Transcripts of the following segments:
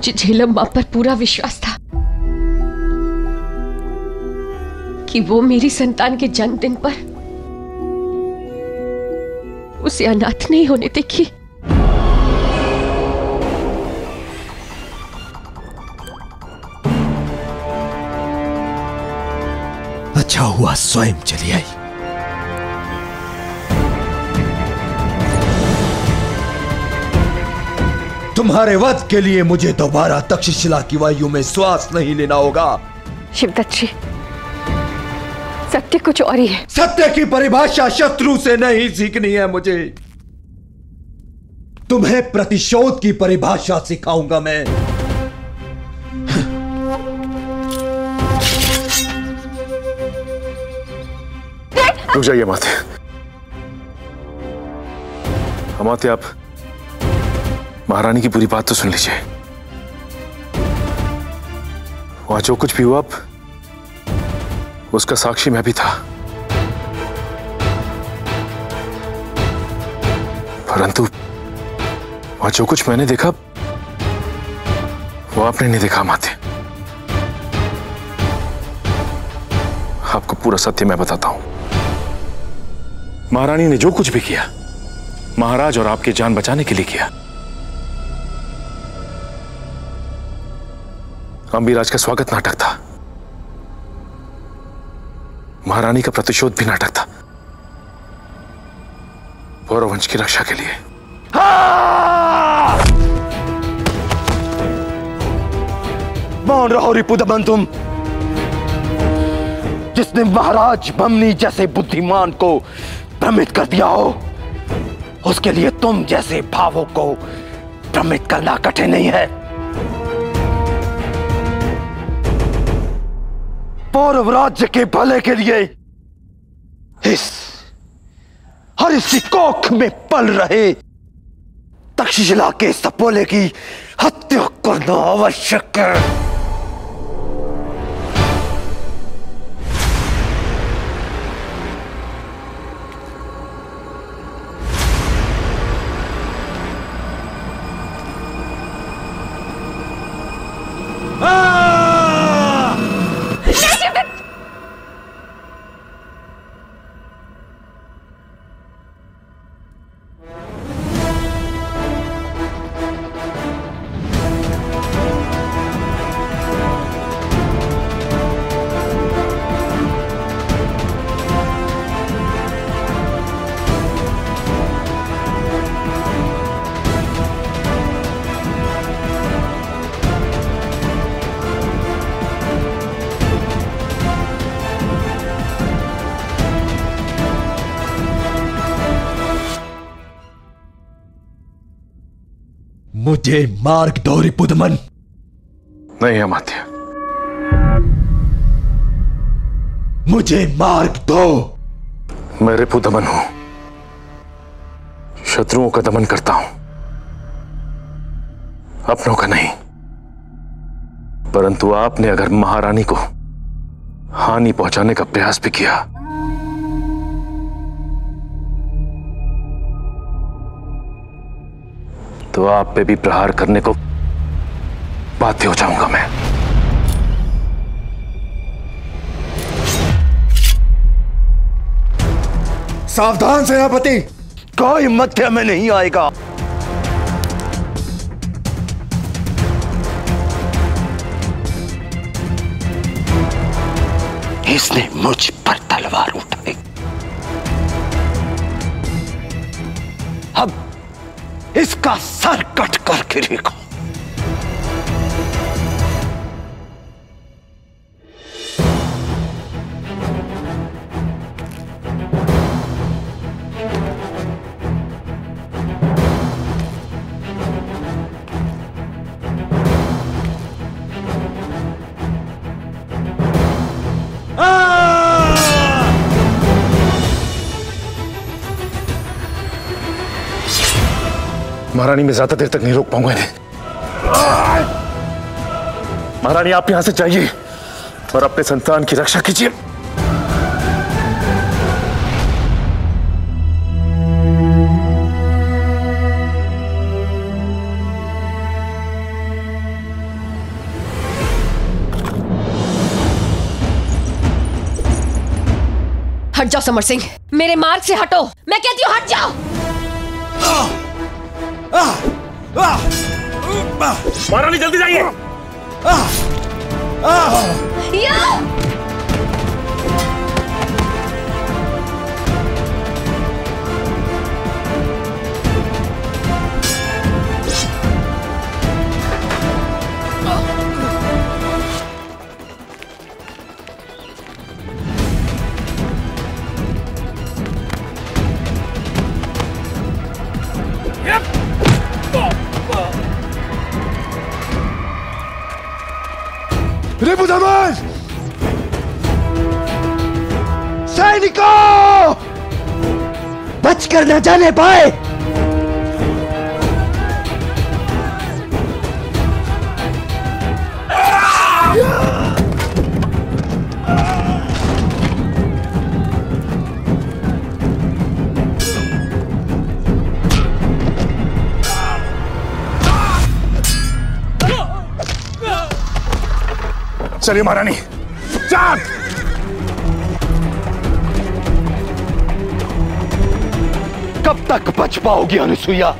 मुझे झेलम माँ पर पूरा विश्वास था कि वो मेरी संतान के जन्मदिन पर उसे अनाथ नहीं होने देगी। अच्छा हुआ स्वयं चली आई। तुम्हारे वध के लिए मुझे दोबारा तक्षशिला की वायु में श्वास नहीं लेना होगा। शिवदत्त जी सत्य कुछ और ही है। सत्य की परिभाषा शत्रु से नहीं सीखनी है मुझे। तुम्हें प्रतिशोध की परिभाषा सिखाऊँगा मैं। रुक जाइए माते। अमाते आप महारानी की पूरी बात तो सुन लीजिए। वहाँ जो कुछ भी हुआ उसका साक्षी मैं भी था। परंतु वहाँ जो कुछ मैंने देखा वो आपने नहीं देखा, माते। आपको पूरा सत्य मैं बताता हूँ। महारानी ने जो कुछ भी किया, महाराज और आपकी जान बचाने के लिए किया। अंबीराज का स्वागत नाटक था। महारानी का प्रतिशोध भी नाटक था। वंश की रक्षा के लिए। मौन रहो रिपुदमन तुम। जिसने महाराज बमनी जैसे बुद्धिमान को भ्रमित कर दिया हो, उसके लिए तुम जैसे भावों को भ्रमित करना कठिन नहीं है। पौरव राज्य के भले के लिए इस हर इसी कोख में पल रहे तक्षशिला के सपोले की हत्या करना आवश्यक है। मुझे मार्ग दो रिपुदमन नहीं अमात्य मुझे मार्ग दो। मैं रिपुदमन हूँ। शत्रुओं का दमन करता हूँ। अपनों का नहीं। परंतु आपने अगर महारानी को हानि पहुँचाने का प्रयास भी किया तो आप पे भी प्रहार करने को बाध्य हो जाऊँगा मैं। सावधान सेनापति! कोई मध्य में नहीं आएगा। इसने मुझ पर तलवार उठाई। इसका सर कट करके गिरेगा महारानी मैं ज़्यादा देर तक नहीं रोक पाऊँगा इन्हें। महारानी आप यहाँ से जाइए और अपने संतान की रक्षा कीजिए। हट जाओ समर सिंह। मेरे मार्ग से हटो। मैं कहती हूँ हट जाओ। हाँ। महारानी जल्दी जाइए या! बचकर न जाने पाए। चलिए महारानी चार तक बच पाओगी अनुसुईया।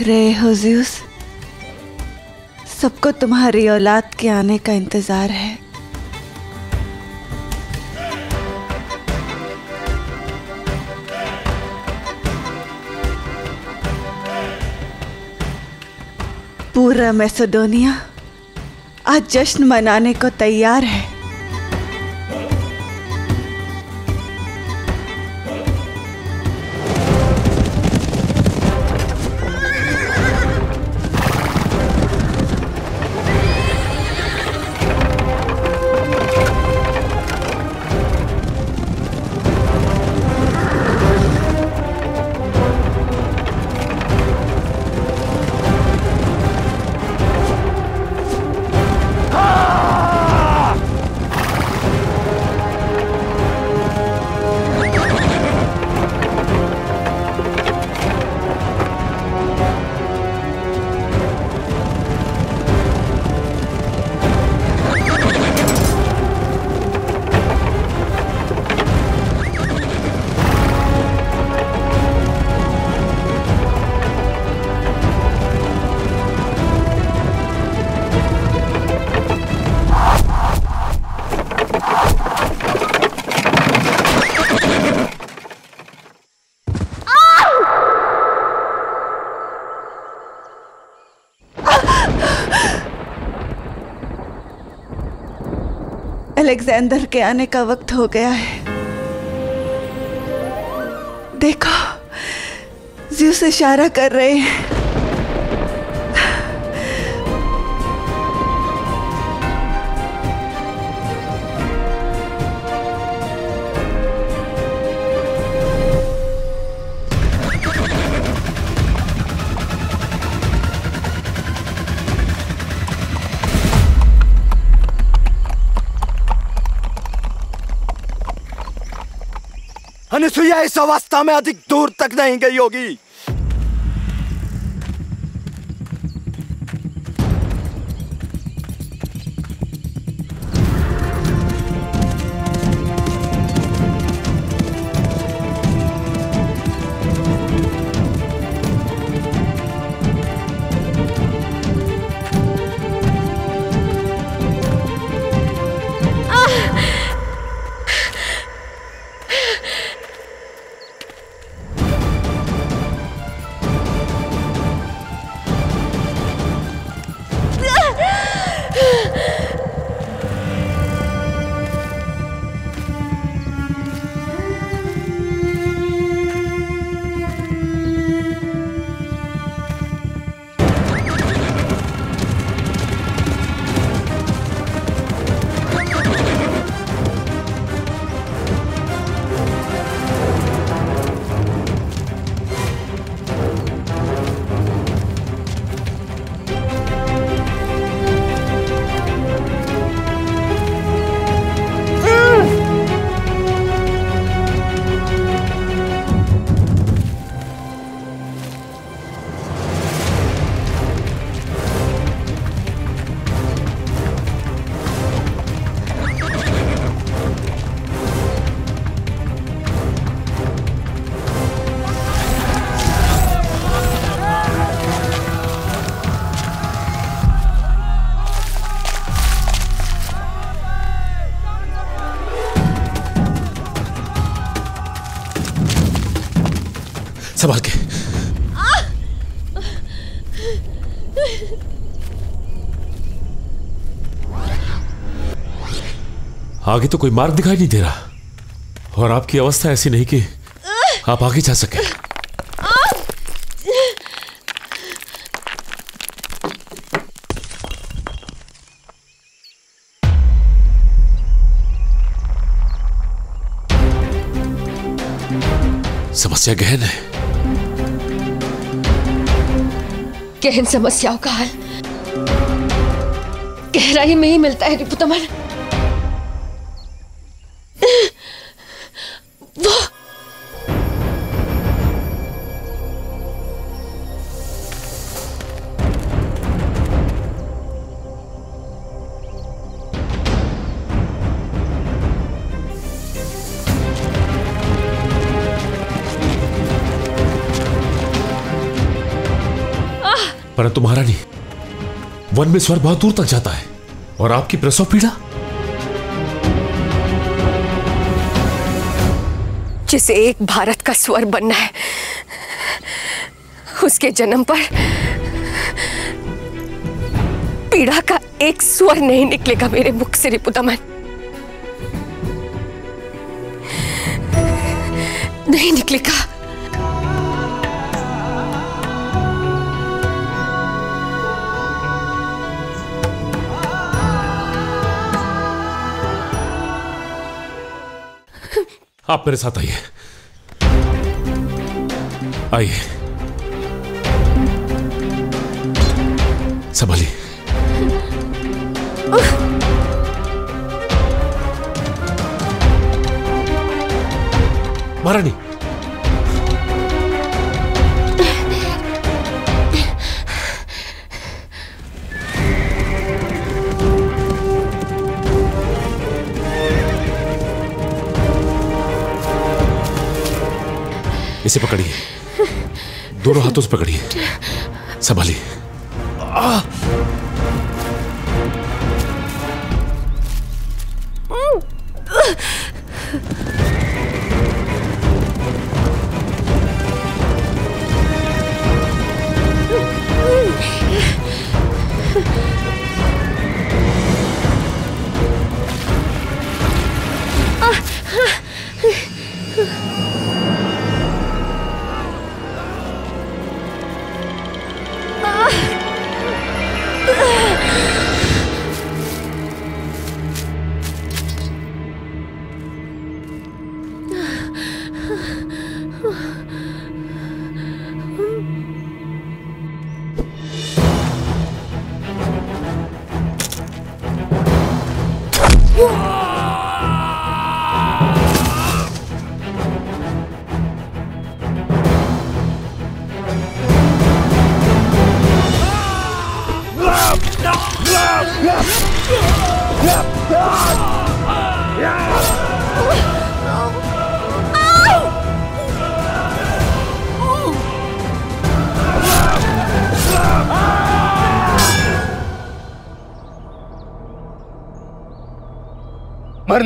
देख रहे हो ज्यूस सबको तुम्हारी औलाद के आने का इंतज़ार है। पूरा मैसेडोनिया आज जश्न मनाने को तैयार है। अलेक्जेंडर के आने का वक्त हो गया है। देखो ज्यूस इशारा कर रहे हैं। अनुसुईया इस अवस्था में अधिक दूर तक नहीं गई होगी। संभाल के। आगे तो कोई मार्ग दिखाई नहीं दे रहा। और आपकी अवस्था ऐसी नहीं कि आप आगे जा सके। समस्या गहन है। गहन समस्याओं का हल। गहराई में ही मिलता है रिपुतमन परंतु महारानी वन में स्वर बहुत दूर तक जाता है। और आपकी प्रसव पीड़ा? जिसे एक भारत का स्वर बनना है, उसके जन्म पर पीड़ा का एक स्वर नहीं निकलेगा मेरे मुख से रिपुदमन। नहीं निकलेगा। आप मेरे साथ आइए। आइए। संभालिए। महारानी इसे पकड़िए। दोनों हाथों से पकड़िए। संभालिए।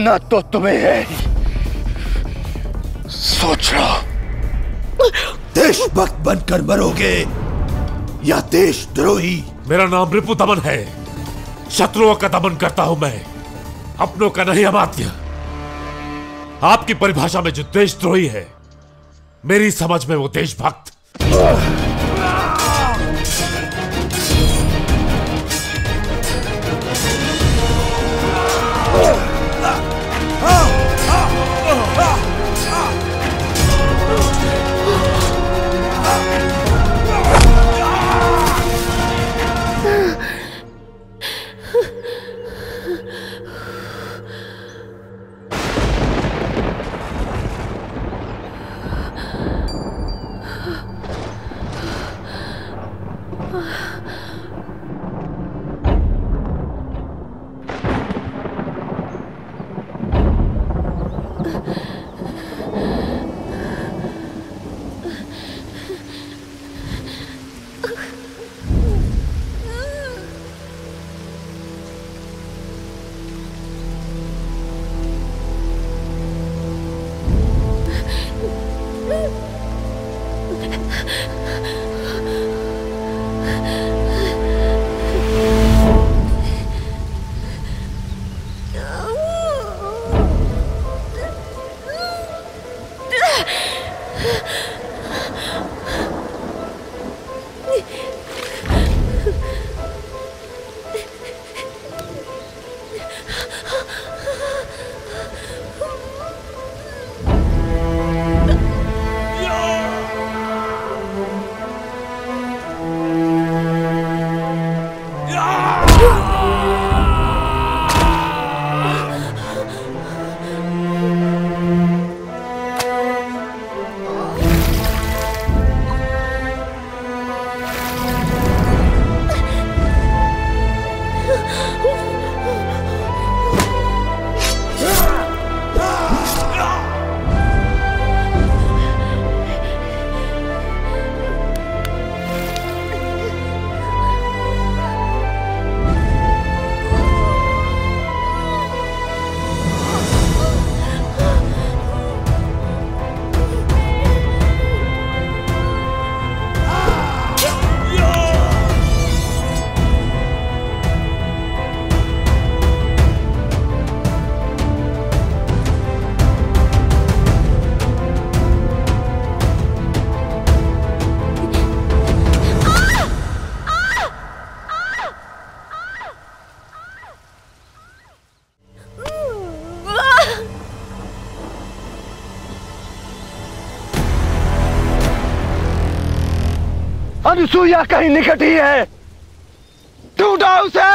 मरना तो तुम्हें। है सोच रहा देशभक्त बनकर मरोगे, या देशद्रोही मेरा नाम रिपु दमन है। शत्रुओं का दमन करता हूँ मैं। अपनों का नहीं अमात्य। आपकी परिभाषा में जो देशद्रोही है, मेरी समझ में वो देशभक्त। अनुसुईया कहीं निकट ही। है ढूंढा उसे।